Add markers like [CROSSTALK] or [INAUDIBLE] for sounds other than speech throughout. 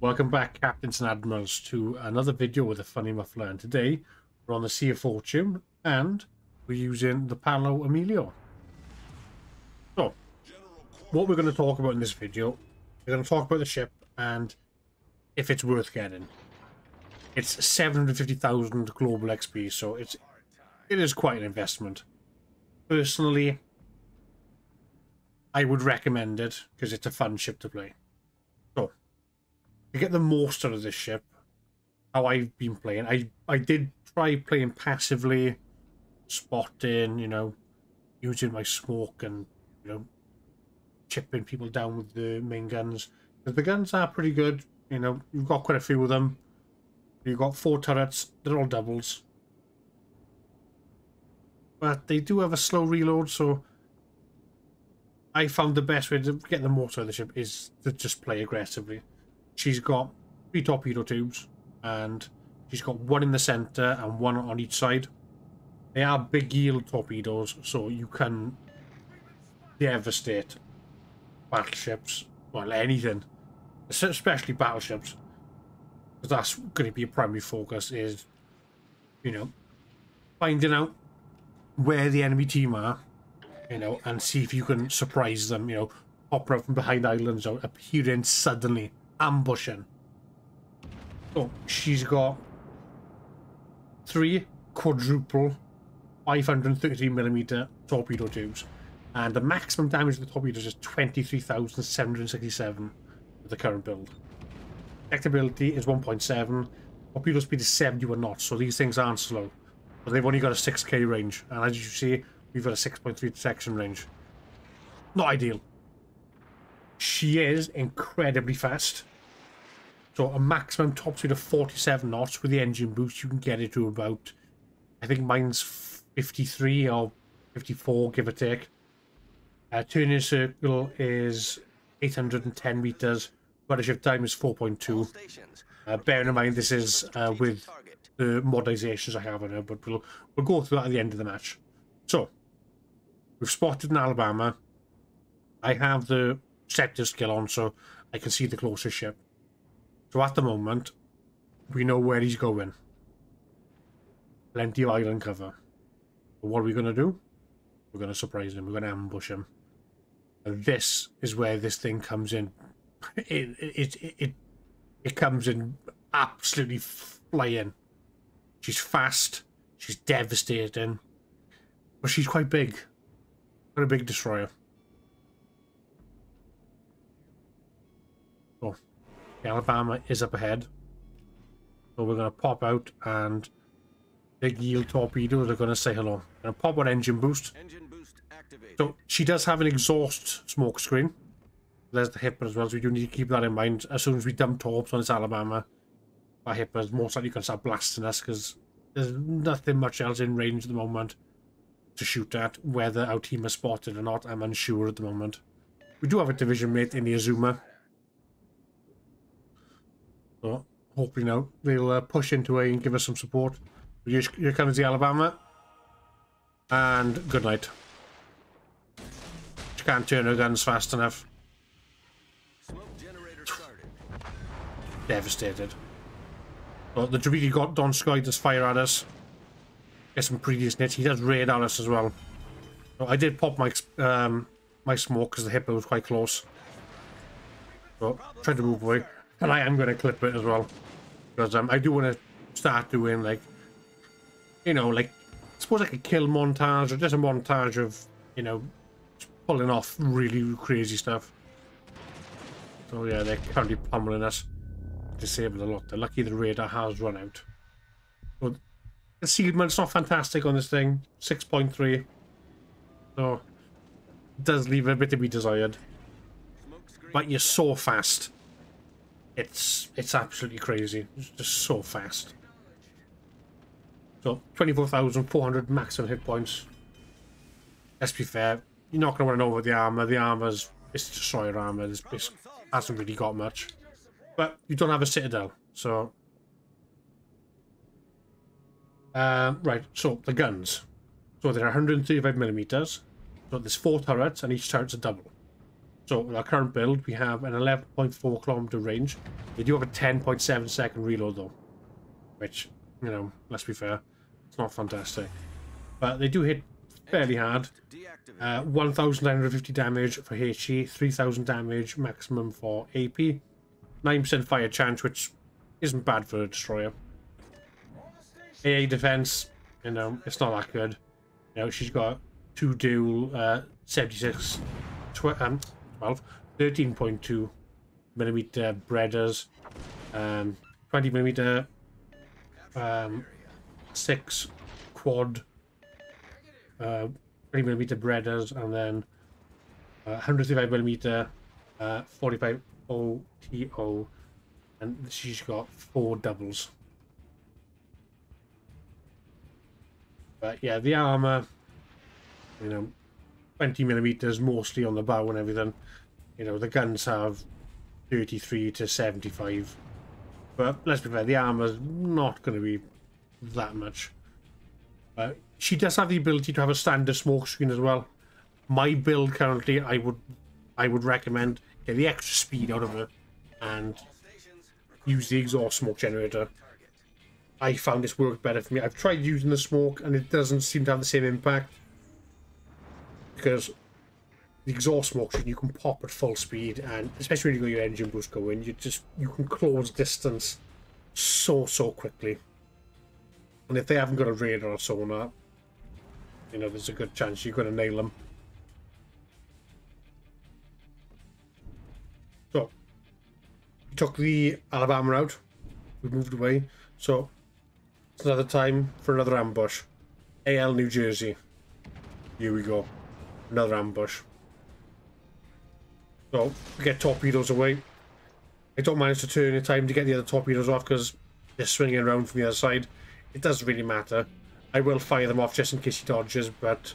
Welcome back, Captains and Admirals, to another video with a funny muffler. And today, we're on the Sea of Fortune, and we're using the Paolo Emilio. So, what we're going to talk about in this video, we're going to talk about the ship and if it's worth getting. It's 750,000 global XP, so it's it is quite an investment. Personally, I would recommend it because it's a fun ship to play. Get the most out of this ship, how I've been playing, I, I did try playing passively, spotting, you know, using my smoke and, you know, chipping people down with the main guns. Because the guns are pretty good, you know, you've got quite a few of them. You've got four turrets, they're all doubles. But they do have a slow reload, so I found the best way to get the most out of the ship is to just play aggressively. She's got three torpedo tubes, and she's got one in the center and one on each side. They are big yield torpedoes, so you can devastate battleships, well, anything, especially battleships. Because that's going to be a primary focus is, you know, finding out where the enemy team are you know, and see if you can surprise them, you know, pop out from behind islands or appearing suddenly, ambushing. So she's got three quadruple 533 millimeter torpedo tubes, and the maximum damage of the torpedoes is 23,767 with the current build. Detectability is 1.7, torpedo speed is 71 knots, so these things aren't slow. But they've only got a 6k range, and as you see, We've got a 6.3 detection range. Not ideal. She is incredibly fast. So a maximum top speed of 47 knots with the engine boost, you can get it to about, I think mine's 53 or 54, give or take. Uh, turning circle is 810 meters. Rudder shift time is 4.2. Uh, bearing in mind this is uh, with the modifications I have on her, but we'll we'll go through that at the end of the match. So, We've spotted an Alabama. I have the sector skill on, so I can see the closest ship. So at the moment, we know where he's going. Plenty of island cover. But what are we going to do? We're going to surprise him. We're going to ambush him. And this is where this thing comes in. [LAUGHS] It, it, it, it, it comes in absolutely flying. She's fast. She's devastating. But she's quite big. Got a big destroyer. Oh, Alabama is up ahead. So we're going to pop out and big yield torpedoes are going to say hello. Going to pop on engine boost. Engine boost activated. So she does have an exhaust smoke screen. There's the Hipper as well, so we do need to keep that in mind. As soon as we dump torps on this Alabama, our Hipper is most likely going to start blasting us because there's nothing much else in range at the moment to shoot at. Whether our team is spotted or not, I'm unsure at the moment. We do have a division mate in the Azuma. So, hopefully now they'll uh, push into A and give us some support. Here comes the Alabama. And good night. She can't turn her guns fast enough. Devastated. Well, the Draviki got Donskoi to fire at us get some previous nits. He does raid on us as well. So I did pop my um, my smoke because the Hipper was quite close. So tried to move away. And I am going to clip it as well. Because um, I do want to start doing like, you know, like, I suppose like a kill montage or just a montage of, you know, pulling off really crazy stuff. So yeah, they're currently pummeling us. Disabled a lot. They're lucky the radar has run out. But concealment's not fantastic on this thing. 6.3. So, does leave a bit to be desired. But you're so fast. It's it's absolutely crazy. It's just so fast. So, 24,400 maximum hit points. Let's be fair. You're not going to want to know about the armor. The armor's... It's destroyer armor. It's, it hasn't really got much. But you don't have a citadel. So, uh, right, so the guns. So they're 135 millimeters. So there's four turrets, and each turret's a double. So our current build, we have an 11.4 kilometer range. They do have a 10.7 second reload though, which, you know, let's be fair, it's not fantastic. But they do hit fairly hard. Uh, 1,950 damage for HE, 3,000 damage maximum for AP, 9% fire chance, which isn't bad for a destroyer. AA defense, you know, it's not that good. You know, she's got two dual uh, 76, tw um, 12, 13.2 millimeter Bredas, um, 20 millimeter, um, 6 quad, uh, 20 millimeter Bredas, and then uh, 135 millimeter, uh, 45 OTO, and she's got four doubles. But yeah, the armor, you know, 20 millimeters mostly on the bow and everything. You know, the guns have 33 to 75. But let's be fair, the armor's not going to be that much. But she does have the ability to have a standard smoke screen as well. My build currently, I would, I would recommend get the extra speed out of it and use the exhaust smoke generator. I found this worked better for me. I've tried using the smoke and it doesn't seem to have the same impact. Because the exhaust smoke you can pop at full speed and especially when you got your engine boost going, you just you can close distance so so quickly. And if they haven't got a radar or sonar, you know, there's a good chance you're gonna nail them. So we took the Alabama out. We moved away. So it's another time for another ambush. AL New Jersey. Here we go. Another ambush. So, we get torpedoes away. I don't manage to turn in time to get the other torpedoes off because they're swinging around from the other side. It doesn't really matter. I will fire them off just in case he dodges, but,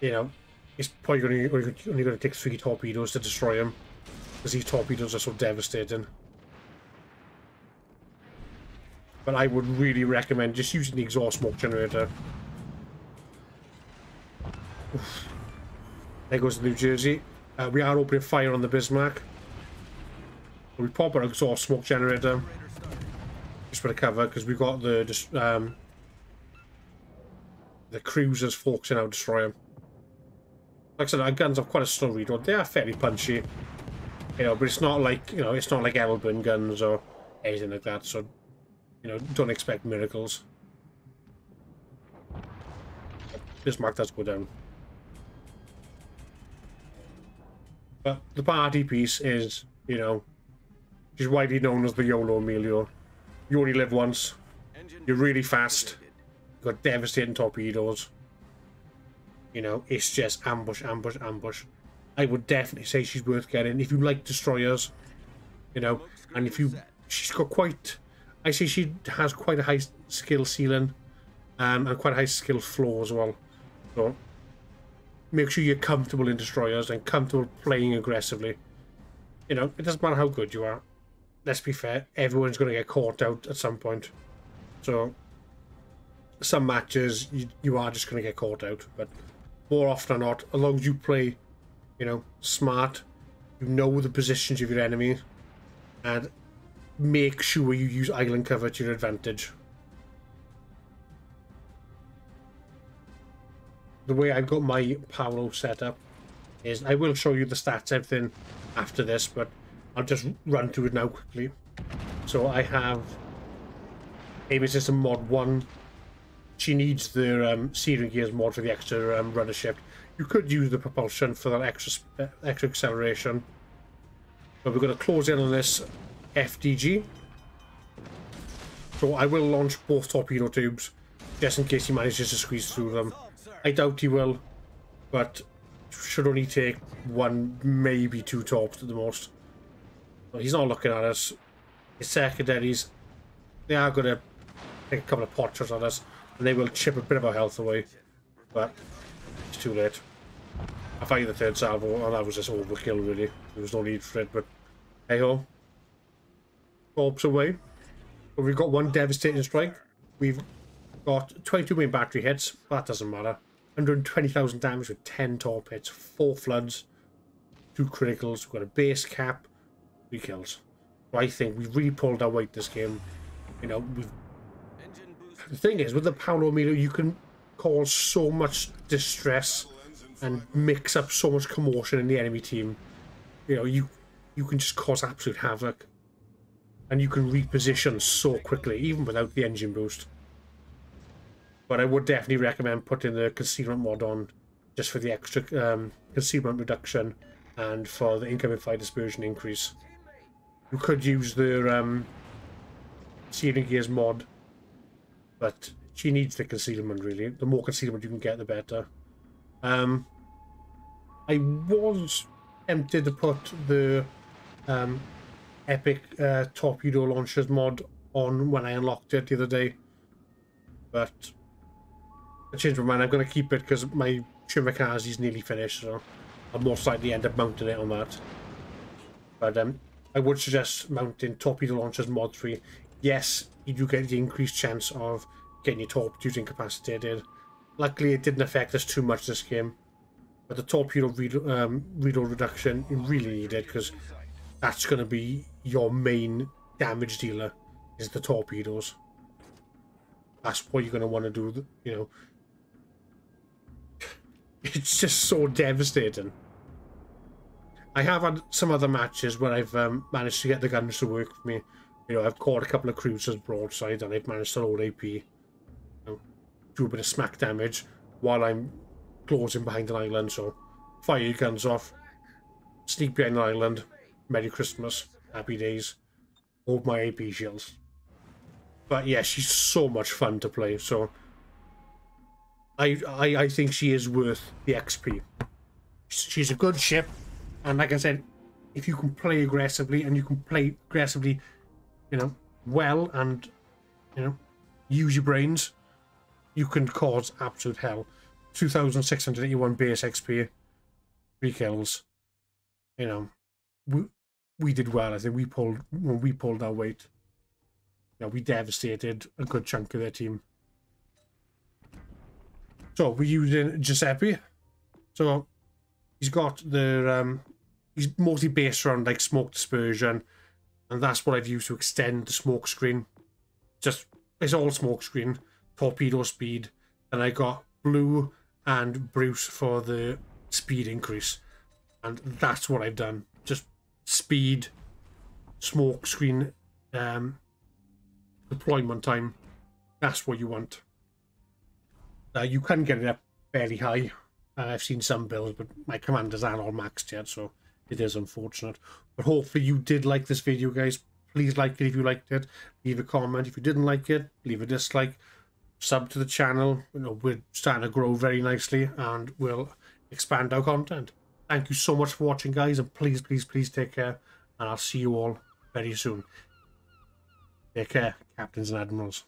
you know, it's probably only, only, going to take three torpedoes to destroy him. Because these torpedoes are so devastating. But I would really recommend just using the exhaust smoke generator. Oof. There goes New Jersey. Uh, we are opening fire on the Bismarck. We pop our exhaust smoke generator. Just for the cover, because we've got the um, the cruisers focusing out destroy them. Like I said, our guns have quite a slow reload. They are fairly punchy. You know, but it's not like, you know, it's not like Elbing guns or anything like that, so, you know, don't expect miracles. Bismarck does go down. But the party piece is, you know, she's widely known as the YOLO Emilio. You only live once. You're really fast. You've got devastating torpedoes. You know, it's just ambush, ambush, ambush. I would definitely say she's worth getting. If you like destroyers, you know, and if you... She's got quite... I say she has quite a high skill ceiling um, and quite a high skill floor as well. So, make sure you're comfortable in destroyers and comfortable playing aggressively. You know, it doesn't matter how good you are. Let's be fair, everyone's going to get caught out at some point. So, some matches, you, you are just going to get caught out. But more often than not, as long as you play, you know, smart, you know the positions of your enemy, and make sure you use island cover to your advantage. The way I've got my Paolo set up is I will show you the stats, everything after this, but I'll just run through it now quickly. So I have Aiming System Mod 1. She needs the um, steering gears mod for the extra um, rudder shift. You could use the propulsion for that extra, uh, extra acceleration. But we're going to close in on this FDG. So I will launch both torpedo tubes, just in case he manages to squeeze through them. I doubt he will, but should only take one, maybe two tops at the most. He's not looking at us. His secondaries, they are going to take a couple of pot shots on us, and they will chip a bit of our health away. But it's too late. I fired the third salvo, and that was just overkill, really. There was no need for it, but hey ho. Corpse away. But we've got one devastating strike. We've got 22 main battery hits. That doesn't matter. 120,000 damage with 10 torpedoes, 4 floods. two criticals, we've got a base cap, three kills. So I think we've really pulled our weight this game. You know, we've the thing is, with the power meter, you can cause so much distress and mix up so much commotion in the enemy team. You know, you you can just cause absolute havoc. And you can reposition so quickly, even without the engine boost. But I would definitely recommend putting the concealment mod on just for the extra um, concealment reduction and for the incoming fire dispersion increase. You could use the um, sealing gears mod, but she needs the concealment really. The more concealment you can get, the better. Um, I was tempted to put the um, epic uh, torpedo launchers mod on when I unlocked it the other day, but I changed my mind. I'm going to keep it because my Shimakaze is nearly finished, so I'll most likely end up mounting it on that. But um, I would suggest mounting torpedo launchers mod 3. Yes, you do get the increased chance of getting your torpedoes incapacitated. Luckily, it didn't affect us too much this game. But the torpedo reload, um, reload reduction, you really need it because that's going to be your main damage dealer, is the torpedoes. That's what you're going to want to do, you know. It's just so devastating. I have had some other matches where I've um, managed to get the guns to work for me. You know, I've caught a couple of cruisers broadside and I've managed to load AP. You know, do a bit of smack damage while I'm closing behind an island, so fire your guns off, sneak behind an island, Merry Christmas, Happy Days, hold my AP shields. But yeah, she's so much fun to play, so I, I, I think she is worth the XP. She's a good ship, and like I said, if you can play aggressively and you can play aggressively, you know, well and, you know, use your brains, you can cause absolute hell. 2,681 base XP, three kills. You know, we we did well. I think we pulled when we pulled our weight. You know, we devastated a good chunk of their team. So we're using Giuseppe. So he's got the um, he's mostly based around like smoke dispersion, and that's what I've used to extend the smoke screen. Just it's all smoke screen, torpedo speed, and I got blue and Bruce for the speed increase. And that's what I've done. Just speed, smoke screen, um, deployment time. That's what you want. Uh, you can get it up fairly high. Uh, I've seen some builds, but my commanders aren't all maxed yet, so it is unfortunate. But hopefully you did like this video, guys. Please like it if you liked it. Leave a comment. If you didn't like it, leave a dislike sub to the channel. You know, we're starting to grow very nicely and we'll expand our content. Thank you so much for watching, guys, and please, please, please take care. And I'll see you all very soon. Take care, Captains and Admirals.